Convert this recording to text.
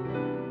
うん。